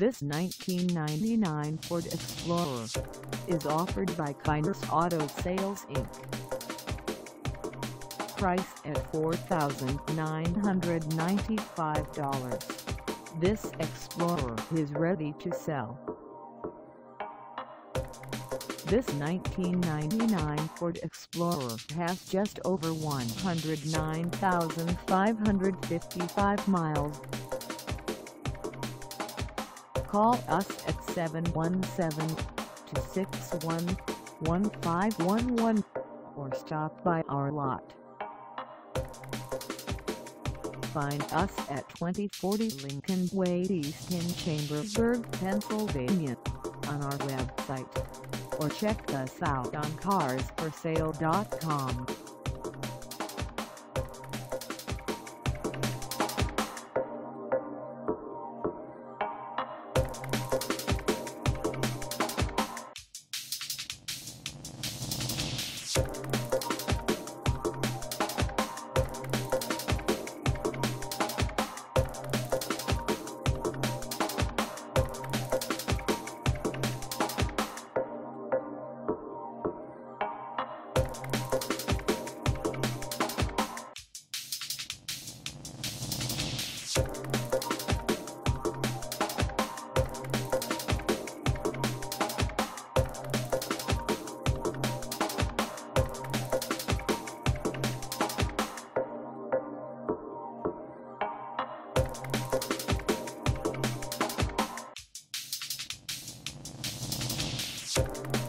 This 1999 Ford Explorer is offered by Kyners Auto Sales Inc. Price at $4,995. This Explorer is ready to sell. This 1999 Ford Explorer has just over 109,555 miles. Call us at 717-261-1511 or stop by our lot. Find us at 2040 Lincoln Way East in Chambersburg, Pennsylvania on our website or check us out on carsforsale.com. Thank